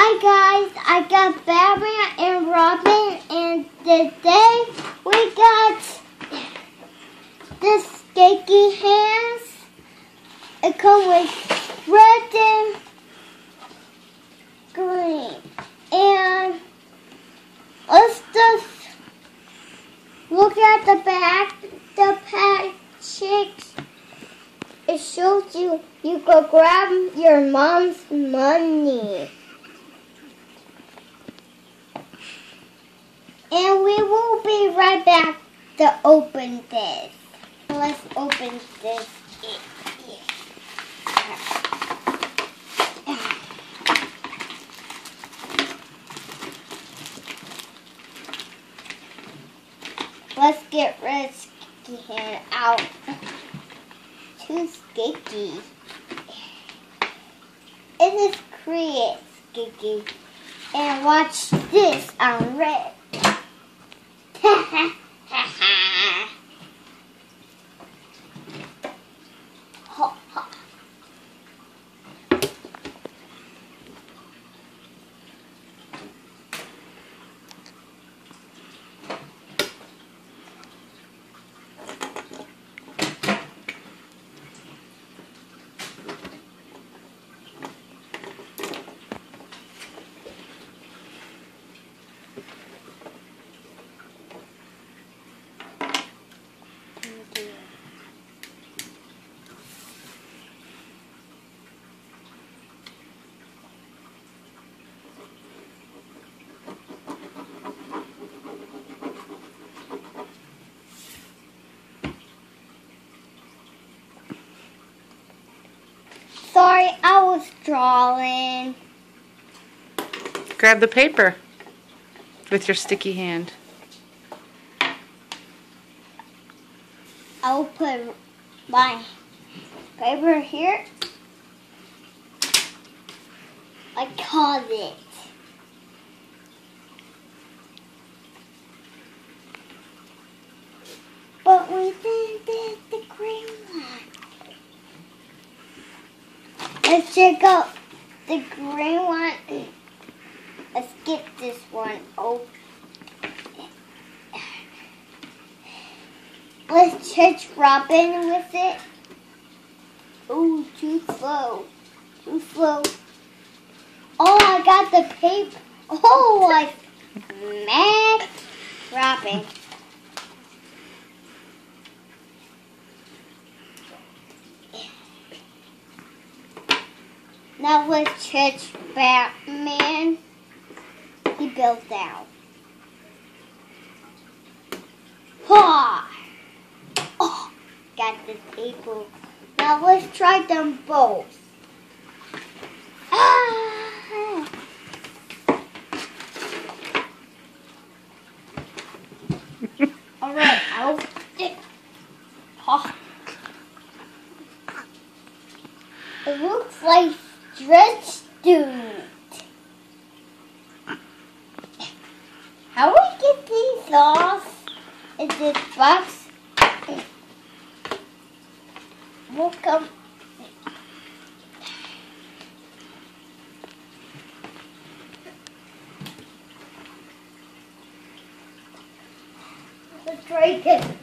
Hi guys, I got Batman and Robin and today we got the sticky hands. It comes with red and green. And let's just look at the back, the package. It shows you you can grab your mom's money. And we will be right back to open this. Let's open this. Let's get rid hand out. Too sticky. It is create sticky. And watch this on red. Sorry, I was drawing. Grab the paper with your sticky hand. I'll put my paper here. I caught it. But we didn't get the green one. Let's check out the green one. Let's get this one open. Let's touch Robin with it. Ooh, too slow. Too slow. Oh, I got the paper. Oh, I smacked Robin. Now let's touch Batman. He built out. Ha! Oh, got the paper. Now let's try them both. Ah! All right, I'll stick. Ha. It looks like stretch dude. How we get these off in this box? We'll come. Let's try again.